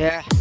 Yeah.